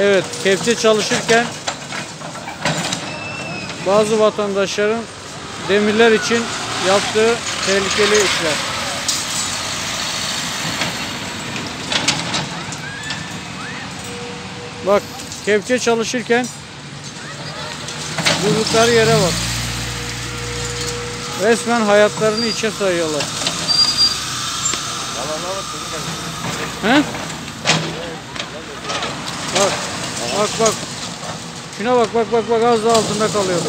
Evet, kepçe çalışırken bazı vatandaşların demirler için yaptığı tehlikeli işler. Bak, kepçe çalışırken durdukları yere bak. Resmen hayatlarını içe sayıyorlar. He? Bak, bak. Şuna bak bak bak bak az daha altında kalıyordu.